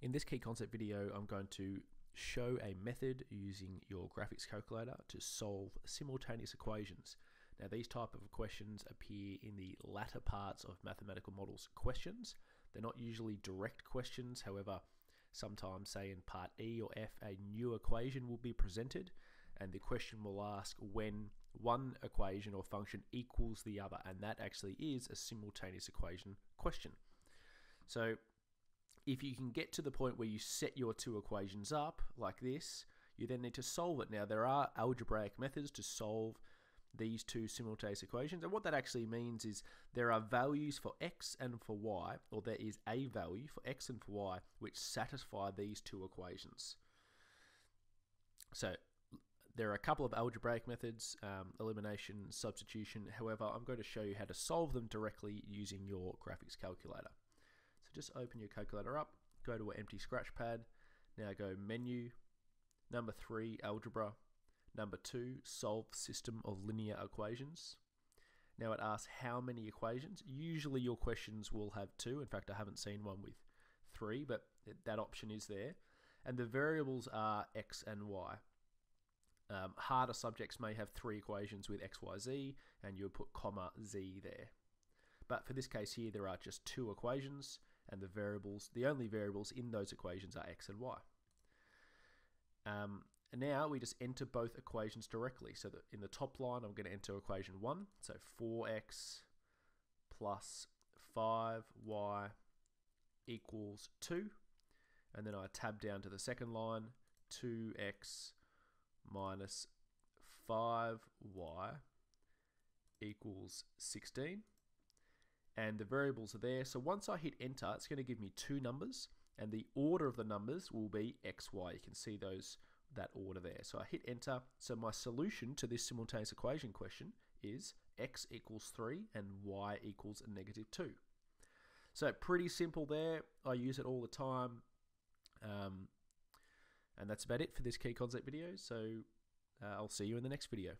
In this key concept video, I'm going to show a method using your graphics calculator to solve simultaneous equations. Now these type of questions appear in the latter parts of mathematical models questions. They're not usually direct questions, however, sometimes say in part E or F a new equation will be presented and the question will ask when one equation or function equals the other and that actually is a simultaneous equation question. So if you can get to the point where you set your two equations up like this, you then need to solve it. Now, there are algebraic methods to solve these two simultaneous equations. And what that actually means is there are values for x and for y, or there is a value for x and for y, which satisfy these two equations. So there are a couple of algebraic methods, um, elimination, substitution. However, I'm going to show you how to solve them directly using your graphics calculator. Just open your calculator up, go to an empty scratch pad. Now go menu, number three, algebra. Number two, solve system of linear equations. Now it asks how many equations. Usually your questions will have two. In fact, I haven't seen one with three, but that option is there. And the variables are x and y. Um, harder subjects may have three equations with x, y, z, and you would put comma z there. But for this case here, there are just two equations, and the variables, the only variables in those equations are x and y. Um, and now we just enter both equations directly. So that in the top line, I'm going to enter equation 1. So 4x plus 5y equals 2. And then I tab down to the second line, 2x minus 5y equals 16 and the variables are there. So once I hit enter, it's going to give me two numbers and the order of the numbers will be x, y. You can see those that order there. So I hit enter. So my solution to this simultaneous equation question is x equals 3 and y equals negative 2. So pretty simple there. I use it all the time. Um, and that's about it for this key concept video. So uh, I'll see you in the next video.